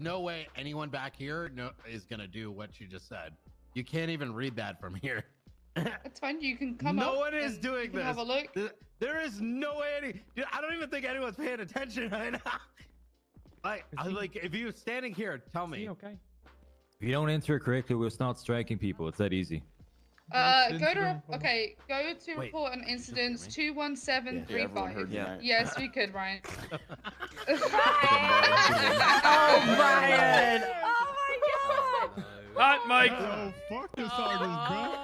no way anyone back here no, is gonna do what you just said. You can't even read that from here. It's fine. You can come up. no up. one is and doing this. Have a look. There is no way any. Dude, I don't even think anyone's paying attention right now. Like, I, like if you're standing here, tell Is me. he okay? If you don't answer it correctly, we'll start striking people. It's that easy. Uh, go to do re- anything. okay. Go to Wait, report an incident me? two one seven Yeah, three everyone five. heard you, Yeah. Matt. Yes, we could, Ryan. Oh, Brian! Oh my god! Hot mic. Yo, fuck this oh. August, bro.